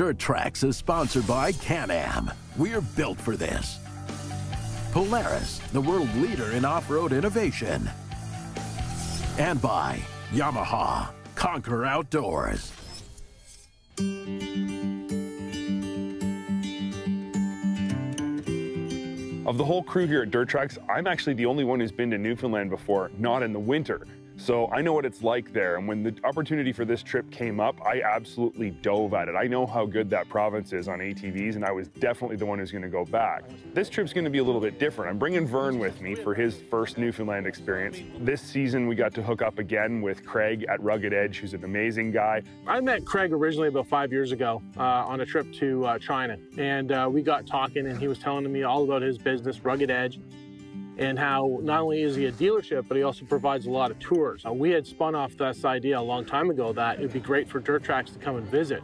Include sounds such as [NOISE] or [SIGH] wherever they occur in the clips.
Dirt Trax is sponsored by Can-Am. We're built for this. Polaris, the world leader in off-road innovation. And by Yamaha, conquer outdoors. Of the whole crew here at Dirt Trax, I'm actually the only one who's been to Newfoundland before, not in the winter. So I know what it's like there. And when the opportunity for this trip came up, I absolutely dove at it. I know how good that province is on ATVs, and I was definitely the one who's going to go back. This trip's going to be a little bit different. I'm bringing Vern with me for his first Newfoundland experience. This season, we got to hook up again with Craig at Rugged Edge, who's an amazing guy. I met Craig originally about five years ago uh, on a trip to uh, China, and uh, we got talking, and he was telling me all about his business, Rugged Edge and how not only is he a dealership, but he also provides a lot of tours. Uh, we had spun off this idea a long time ago that it'd be great for Dirt Trax to come and visit.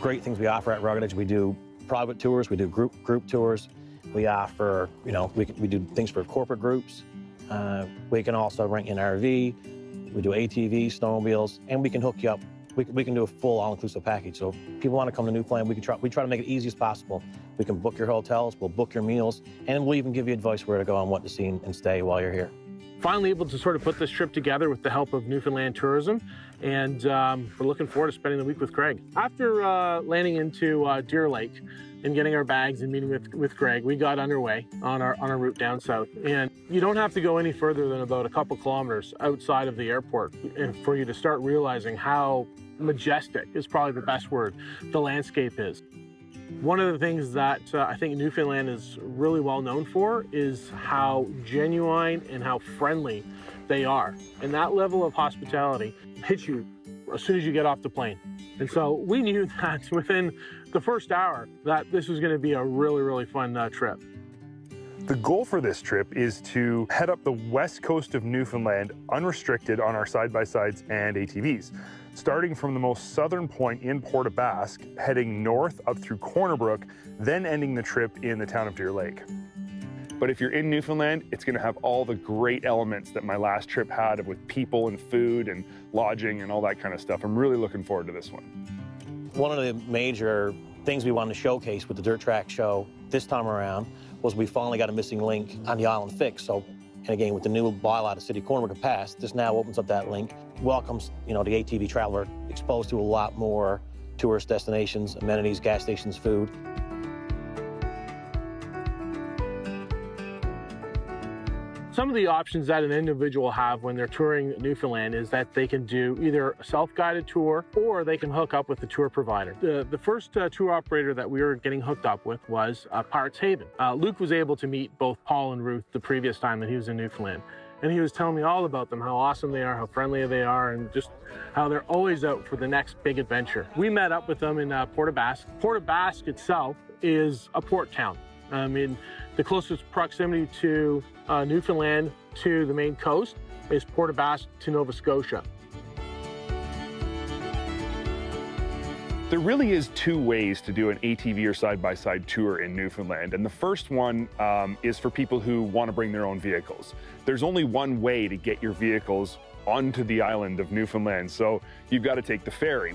Great things we offer at Rugged Edge. We do private tours, we do group group tours. We offer, you know, we, we do things for corporate groups. Uh, we can also rent an RV. We do ATVs, snowmobiles, and we can hook you up we, we can do a full all-inclusive package. So if people want to come to Newfoundland, we can try, we try to make it easy as possible. We can book your hotels, we'll book your meals, and we'll even give you advice where to go and what to see and stay while you're here. Finally able to sort of put this trip together with the help of Newfoundland Tourism, and um, we're looking forward to spending the week with Craig. After uh, landing into uh, Deer Lake and getting our bags and meeting with, with Greg, we got underway on our, on our route down south. And you don't have to go any further than about a couple kilometers outside of the airport for you to start realizing how majestic is probably the best word the landscape is. One of the things that uh, I think Newfoundland is really well known for is how genuine and how friendly they are. And that level of hospitality hits you as soon as you get off the plane. And so we knew [LAUGHS] that within the first hour that this was going to be a really, really fun uh, trip. The goal for this trip is to head up the west coast of Newfoundland unrestricted on our side-by-sides and ATVs starting from the most southern point in Port aux Basques, heading north up through Corner Brook, then ending the trip in the town of Deer Lake. But if you're in Newfoundland, it's gonna have all the great elements that my last trip had with people and food and lodging and all that kind of stuff. I'm really looking forward to this one. One of the major things we wanted to showcase with the Dirt Track show this time around was we finally got a missing link on the island fixed. So and again, with the new bylaw, the city corner can pass, this now opens up that link, welcomes, you know, the ATV traveler exposed to a lot more tourist destinations, amenities, gas stations, food. Some of the options that an individual have when they're touring Newfoundland is that they can do either a self-guided tour or they can hook up with a tour provider. The, the first uh, tour operator that we were getting hooked up with was uh, Pirates Haven. Uh, Luke was able to meet both Paul and Ruth the previous time that he was in Newfoundland. And he was telling me all about them, how awesome they are, how friendly they are, and just how they're always out for the next big adventure. We met up with them in uh, Port aux Basques. Port aux Basques itself is a port town. I mean, the closest proximity to uh, Newfoundland to the main coast is Port aux Basques to Nova Scotia. There really is two ways to do an ATV or side-by-side -side tour in Newfoundland. And the first one um, is for people who want to bring their own vehicles. There's only one way to get your vehicles onto the island of Newfoundland. So you've got to take the ferry.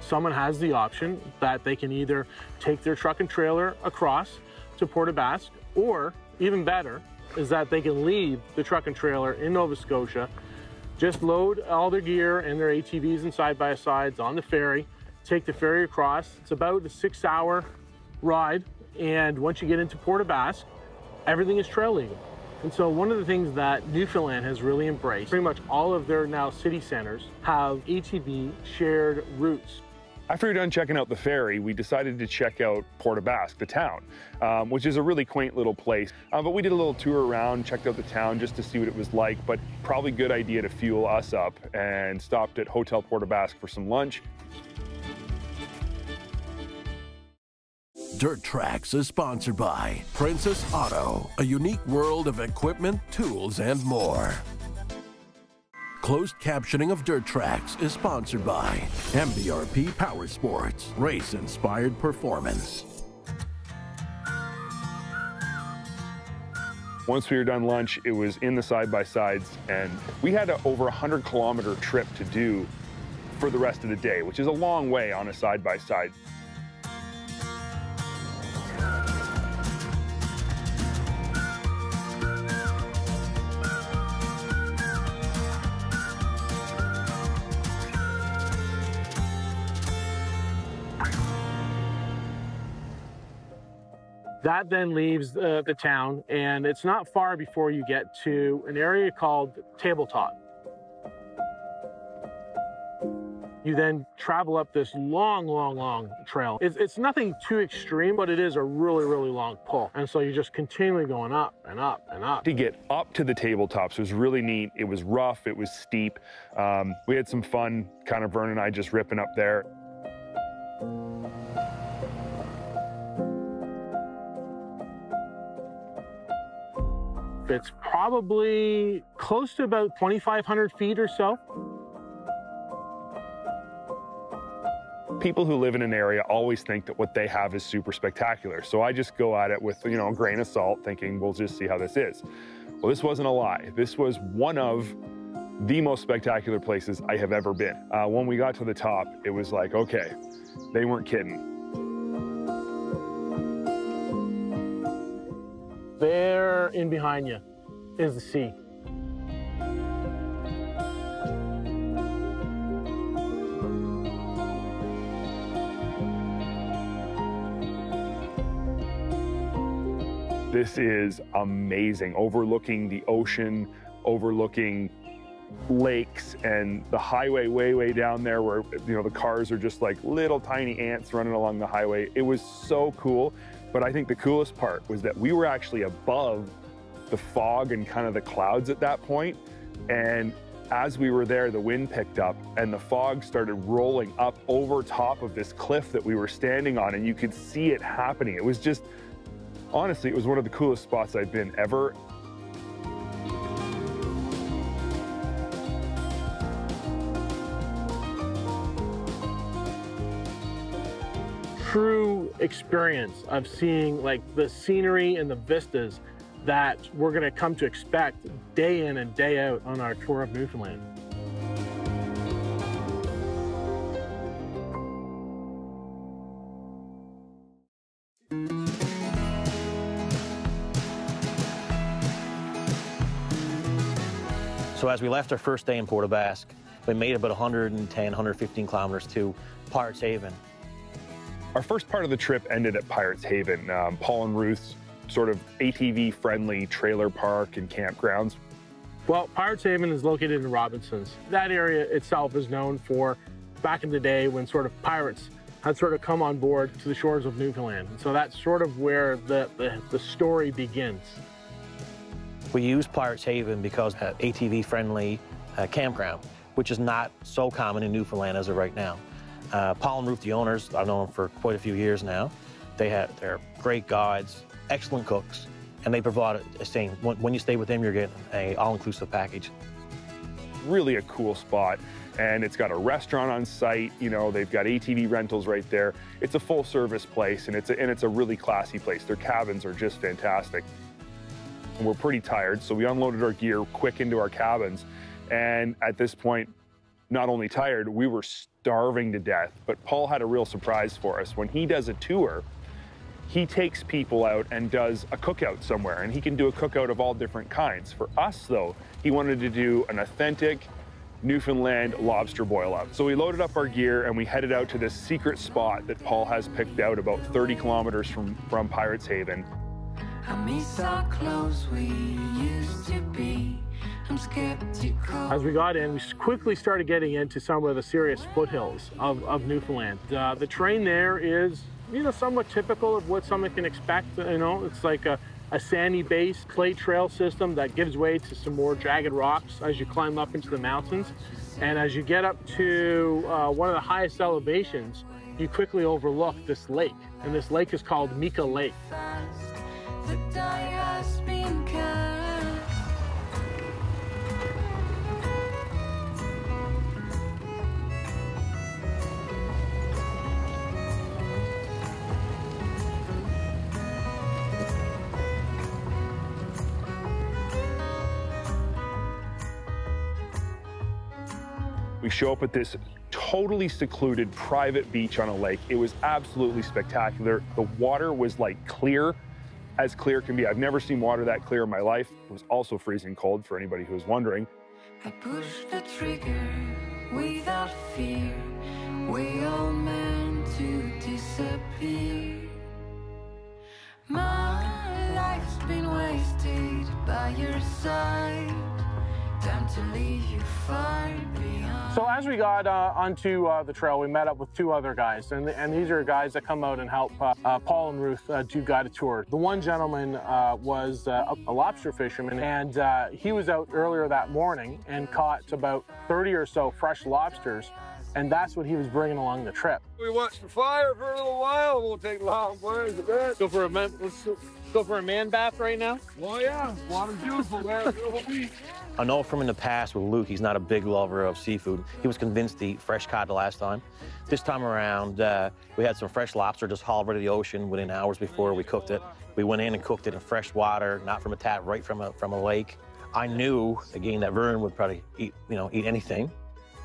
Someone has the option that they can either take their truck and trailer across to Port aux Basques, or even better, is that they can leave the truck and trailer in Nova Scotia, just load all their gear and their ATVs and side-by-sides on the ferry, take the ferry across. It's about a six hour ride. And once you get into Port aux Basques, everything is trail legal. And so one of the things that Newfoundland has really embraced, pretty much all of their now city centers have ATV shared routes. After we are done checking out the ferry, we decided to check out Port aux Basques, the town, um, which is a really quaint little place. Uh, but we did a little tour around, checked out the town just to see what it was like, but probably a good idea to fuel us up and stopped at Hotel Port aux Basques for some lunch. Dirt Trax is sponsored by Princess Auto, a unique world of equipment, tools, and more. Closed captioning of Dirt Trax is sponsored by MBRP Power Sports, race-inspired performance. Once we were done lunch, it was in the side-by-sides, and we had a over 100 kilometer trip to do for the rest of the day, which is a long way on a side-by-side. -side. That then leaves uh, the town, and it's not far before you get to an area called Tabletop. You then travel up this long, long, long trail. It's, it's, nothing too extreme, but it is a really, really long pull. And so you're just continually going up and up and up. To get up to the tabletops was really neat. It was rough, it was steep. Um, we had some fun, kind of Vern and I just ripping up there. It's probably close to about 2,500 feet or so. people who live in an area always think that what they have is super spectacular. So I just go at it with, you know, a grain of salt, thinking we'll just see how this is. Well, this wasn't a lie. This was one of the most spectacular places I have ever been. Uh, when we got to the top, it was like, okay, they weren't kidding. There in behind you is the sea. This is amazing, overlooking the ocean, overlooking lakes and the highway way, way down there where, you know, the cars are just like little tiny ants running along the highway. It was so cool. But I think the coolest part was that we were actually above the fog and kind of the clouds at that point. And as we were there, the wind picked up and the fog started rolling up over top of this cliff that we were standing on, and you could see it happening. It was just honestly, it was one of the coolest spots I've been ever. True experience of seeing like the scenery and the vistas that we're going to come to expect day in and day out on our tour of Newfoundland. So as we left our first day in Port aux Basques, we made about 110, 115 kilometers to Pirates Haven. Our first part of the trip ended at Pirates Haven, um, Paul and Ruth's sort of ATV-friendly trailer park and campgrounds. Well, Pirates Haven is located in Robinsons. That area itself is known for back in the day when sort of pirates had sort of come on board to the shores of Newfoundland. And so that's sort of where the, the, the story begins. We use Pirates Haven because uh, ATV-friendly uh, campground, which is not so common in Newfoundland as of right now. Uh, Paul and Ruth, the owners, I've known them for quite a few years now. They have, they're great guides, excellent cooks, and they provide a saying, when, when you stay with them, you're getting a all-inclusive package. Really a cool spot and it's got a restaurant on site. You know, they've got ATV rentals right there. It's a full service place and it's a, and it's a really classy place. Their cabins are just fantastic. We're pretty tired, so we unloaded our gear quick into our cabins. And at this point, not only tired, we were starving to death. But Paul had a real surprise for us. When he does a tour, he takes people out and does a cookout somewhere, and he can do a cookout of all different kinds. For us, though, he wanted to do an authentic Newfoundland lobster boil up. So we loaded up our gear and we headed out to this secret spot that Paul has picked out about 30 kilometers from, from Pirates Haven. As we got in, we quickly started getting into some of the serious foothills of, of Newfoundland. Uh, the terrain there is, you know, somewhat typical of what someone can expect. You know, it's like a, a sandy base clay trail system that gives way to some more jagged rocks as you climb up into the mountains. And as you get up to uh, one of the highest elevations, you quickly overlook this lake. And this lake is called Mica Lake. Show up at this totally secluded private beach on a lake. It was absolutely spectacular. The water was like clear as clear can be. I've never seen water that clear in my life. It was also freezing cold for anybody who was wondering. I pushed the trigger without fear. We all meant to disappear. So as we got uh, onto uh, the trail, we met up with two other guys, and, and these are guys that come out and help uh, uh, Paul and Ruth uh, do guided tour. The one gentleman uh, was uh, a lobster fisherman, and uh, he was out earlier that morning and caught about 30 or so fresh lobsters, and that's what he was bringing along the trip. We watch the fire for a little while. It won't take long, boys. A bit. Go for a man, let's go, go for a man bath right now. Oh yeah, water's beautiful, man. Beautiful beach. I know from in the past with Luke, he's not a big lover of seafood. He was convinced to eat fresh cod the last time. This time around, uh, we had some fresh lobster just hauled out of the ocean within hours before we cooked it. We went in and cooked it in fresh water, not from a tap, right from a, from a lake. I knew, again, that Vern would probably eat, you know, eat anything.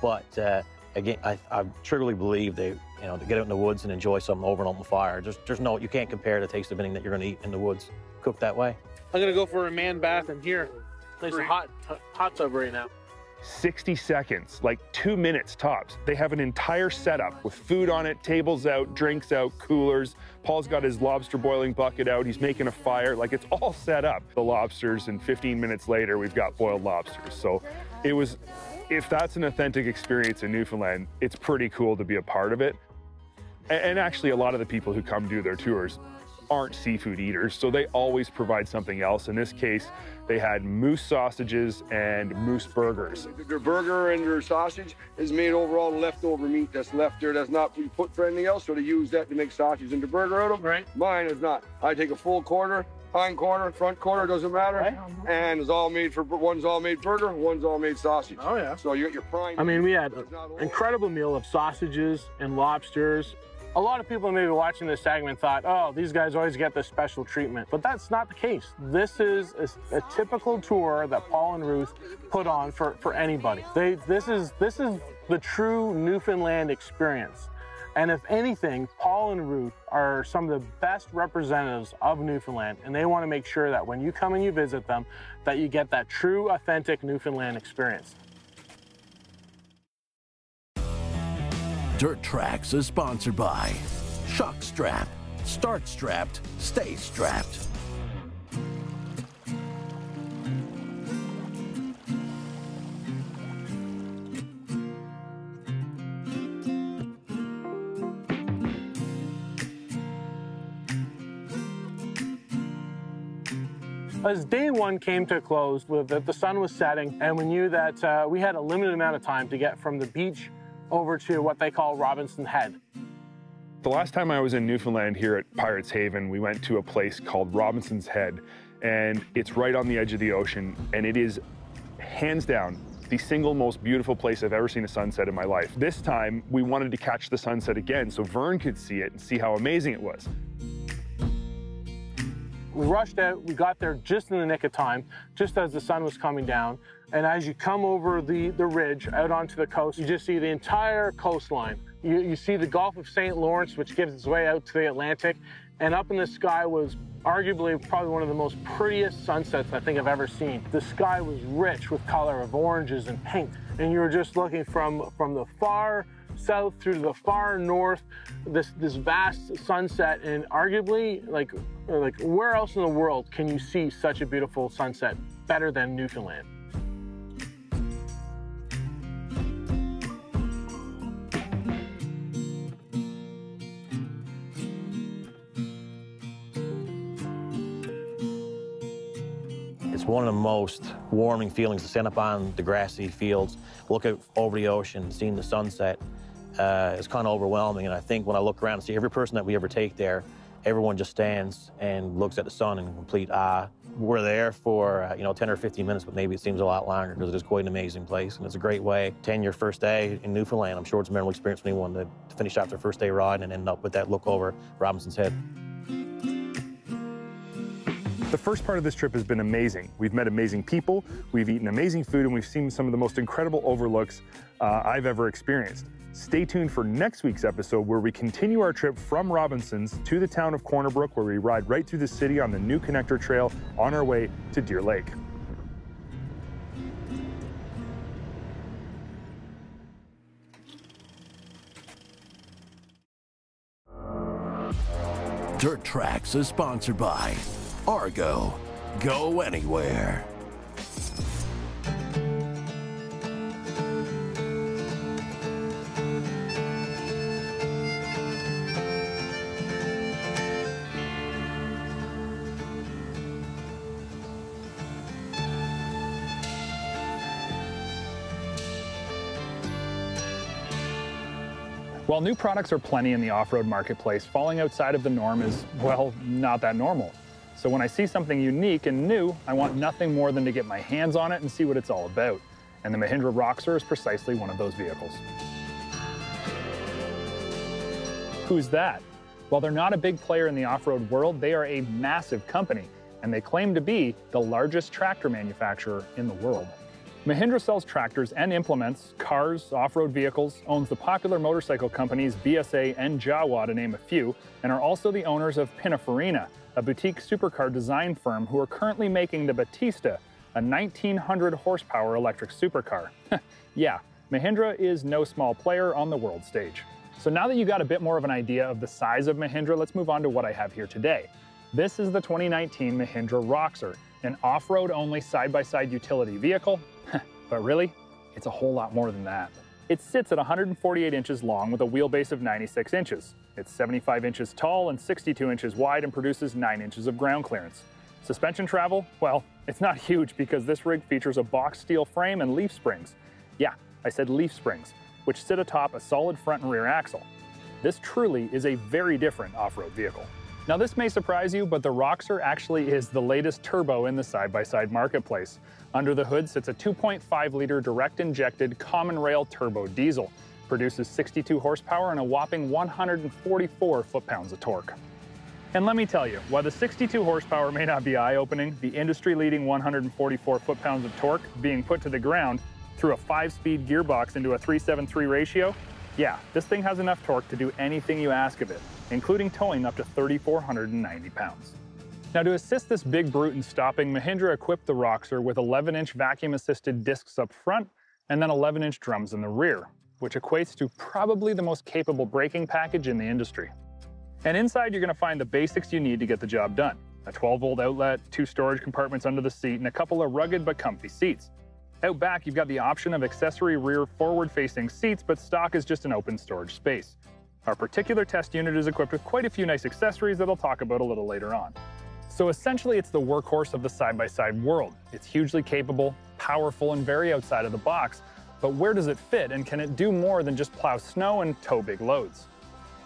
But uh, again, I, I truly believe they, you know, to get out in the woods and enjoy something over an open fire. There's, there's no, you can't compare the taste of anything that you're gonna eat in the woods cooked that way. I'm gonna go for a man bath in here. Nice and hot, hot tub right now. 60 seconds, like two minutes tops. They have an entire setup with food on it, tables out, drinks out, coolers. Paul's got his lobster boiling bucket out. He's making a fire. Like it's all set up. The lobsters, and 15 minutes later, we've got boiled lobsters. So it was, if that's an authentic experience in Newfoundland, it's pretty cool to be a part of it. And actually, a lot of the people who come do their tours aren't seafood eaters, so they always provide something else. In this case, they had moose sausages and moose burgers. Their burger and their sausage is made over all the leftover meat that's left there that's not been put for anything else, so they use that to make sausage and the burger out of. Right. Mine is not. I take a full quarter, hind quarter, front quarter, doesn't matter. Right. And it's all made for, one's all made burger, one's all made sausage. Oh, yeah. So you got your prime. I mean, we had an incredible meal of sausages and lobsters. A lot of people maybe watching this segment thought, oh, these guys always get this special treatment. But that's not the case. This is a, a typical tour that Paul and Ruth put on for, for anybody. They, this, is, this is the true Newfoundland experience. And if anything, Paul and Ruth are some of the best representatives of Newfoundland, and they want to make sure that when you come and you visit them, that you get that true, authentic Newfoundland experience. Dirt Trax is sponsored by Shock Strap. Start strapped, stay strapped. As day one came to a close, with the, the sun was setting, and we knew that uh, we had a limited amount of time to get from the beach over to what they call Robinson Head. The last time I was in Newfoundland here at Pirates Haven, we went to a place called Robinson's Head, and it's right on the edge of the ocean, and it is hands down the single most beautiful place I've ever seen a sunset in my life. This time, we wanted to catch the sunset again so Vern could see it and see how amazing it was. We rushed out, we got there just in the nick of time, just as the sun was coming down. And as you come over the, the ridge out onto the coast, you just see the entire coastline. You, you see the Gulf of St. Lawrence, which gives its way out to the Atlantic. And up in the sky was arguably probably one of the most prettiest sunsets I think I've ever seen. The sky was rich with color of oranges and pink. And you were just looking from, from the far south through the far north, this this vast sunset, and arguably, like like where else in the world can you see such a beautiful sunset better than Newfoundland? It's one of the most warming feelings to stand up on the grassy fields, look out over the ocean, seeing the sunset. Uh, it's kind of overwhelming. And I think when I look around and see every person that we ever take there, everyone just stands and looks at the sun in complete awe. We're there for, uh, you know, 10 or 15 minutes, but maybe it seems a lot longer because it is quite an amazing place. And it's a great way to end your first day in Newfoundland. I'm sure it's a memorable experience for anyone to, finish off their first day riding and end up with that look over Robinson's Head. The first part of this trip has been amazing. We've met amazing people, we've eaten amazing food, and we've seen some of the most incredible overlooks uh, I've ever experienced. Stay tuned for next week's episode where we continue our trip from Robinson's to the town of Corner Brook, where we ride right through the city on the new connector trail on our way to Deer Lake. Dirt Trax is sponsored by Argo. go anywhere. While new products are plenty in the off-road marketplace, falling outside of the norm is, well, not that normal. So when I see something unique and new, I want nothing more than to get my hands on it and see what it's all about. And the Mahindra Roxor is precisely one of those vehicles. Who's that? While they're not a big player in the off-road world, they are a massive company, and they claim to be the largest tractor manufacturer in the world. Mahindra sells tractors and implements, cars, off-road vehicles, owns the popular motorcycle companies BSA and Jawa to name a few, and are also the owners of Pininfarina, a boutique supercar design firm who are currently making the Battista, a 1900 horsepower electric supercar. [LAUGHS] yeah, Mahindra is no small player on the world stage. So now that you got a bit more of an idea of the size of Mahindra, let's move on to what I have here today. This is the 2019 Mahindra Roxor, an off-road only side-by-side utility vehicle [LAUGHS] but really, it's a whole lot more than that. It sits at 148 inches long with a wheelbase of 96 inches. It's 75 inches tall and 62 inches wide and produces 9 inches of ground clearance. Suspension travel? Well, it's not huge because this rig features a box steel frame and leaf springs. Yeah, I said leaf springs, which sit atop a solid front and rear axle. This truly is a very different off-road vehicle. Now this may surprise you, but the Roxor actually is the latest turbo in the side-by-side -side marketplace. Under the hood sits a 2.5 liter direct injected common rail turbo diesel. Produces 62 horsepower and a whopping 144 foot-pounds of torque. And let me tell you, while the 62 horsepower may not be eye-opening, the industry-leading 144 foot-pounds of torque being put to the ground through a five-speed gearbox into a 373 ratio, yeah, this thing has enough torque to do anything you ask of it including towing up to 3,490 pounds. Now to assist this big brute in stopping, Mahindra equipped the Roxor with 11-inch vacuum-assisted discs up front and then 11-inch drums in the rear, which equates to probably the most capable braking package in the industry. And inside you're going to find the basics you need to get the job done. A 12-volt outlet, two storage compartments under the seat, and a couple of rugged but comfy seats. Out back, you've got the option of accessory rear forward-facing seats, but stock is just an open storage space. Our particular test unit is equipped with quite a few nice accessories that I'll talk about a little later on. So essentially it's the workhorse of the side-by-side -side world. It's hugely capable, powerful, and very outside of the box, but where does it fit and can it do more than just plow snow and tow big loads?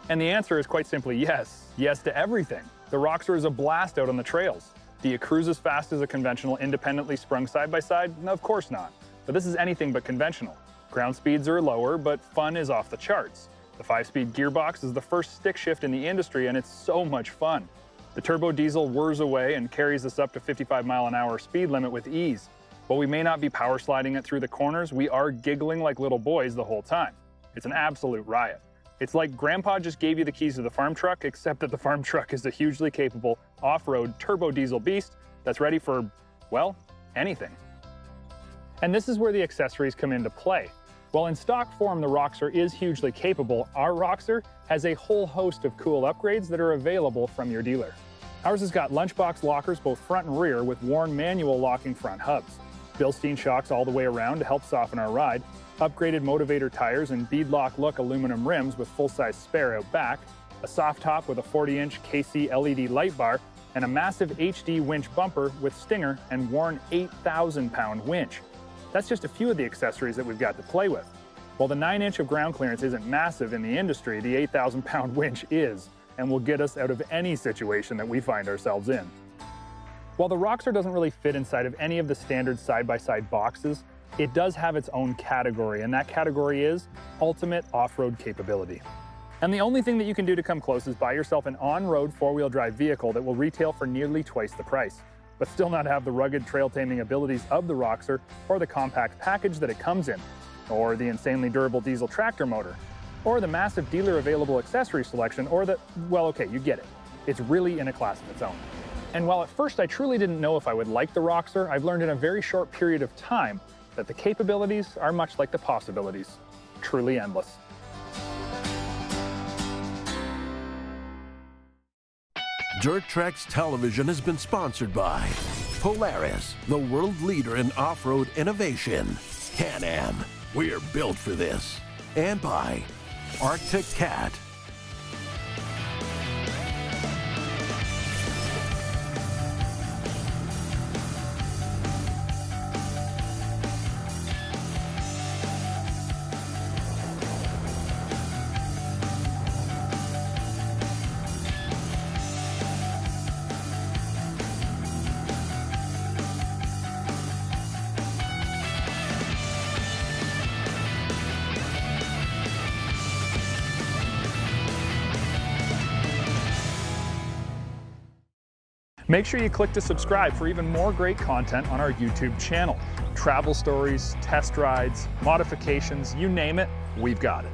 And the answer is quite simply yes, yes to everything. The Roxor is a blast out on the trails. Do you cruise as fast as a conventional independently sprung side-by-side? -side? No, of course not. But this is anything but conventional. Ground speeds are lower, but fun is off the charts. The 5-speed gearbox is the first stick shift in the industry and it's so much fun. The turbo diesel whirs away and carries us up to 55 mile an hour speed limit with ease. While we may not be power sliding it through the corners, we are giggling like little boys the whole time. It's an absolute riot. It's like grandpa just gave you the keys to the farm truck, except that the farm truck is a hugely capable off-road turbo diesel beast that's ready for, well, anything. And this is where the accessories come into play. While in stock form the Roxor is hugely capable, our Roxor has a whole host of cool upgrades that are available from your dealer. Ours has got lunchbox lockers both front and rear with Warn manual locking front hubs, Bilstein shocks all the way around to help soften our ride, upgraded motivator tires and beadlock look aluminum rims with full-size spare out back, a soft top with a 40-inch KC LED light bar, and a massive HD winch bumper with Stinger and Warn 8,000-pound winch. That's just a few of the accessories that we've got to play with. While the 9-inch of ground clearance isn't massive in the industry, the 8,000-pound [LAUGHS] winch is, and will get us out of any situation that we find ourselves in. While the Roxor doesn't really fit inside of any of the standard side-by-side -side boxes, it does have its own category, and that category is ultimate off-road capability. And the only thing that you can do to come close is buy yourself an on-road four-wheel drive vehicle that will retail for nearly twice the price but still not have the rugged trail taming abilities of the Roxor or the compact package that it comes in, or the insanely durable diesel tractor motor, or the massive dealer available accessory selection, or the, well, okay, you get it. It's really in a class of its own. And while at first I truly didn't know if I would like the Roxor, I've learned in a very short period of time that the capabilities are much like the possibilities, truly endless. Dirt Trax Television has been sponsored by Polaris, the world leader in off-road innovation. Can-Am, we're built for this. And by Arctic Cat, Make sure you click to subscribe for even more great content on our YouTube channel. Travel stories, test rides, modifications, you name it, we've got it.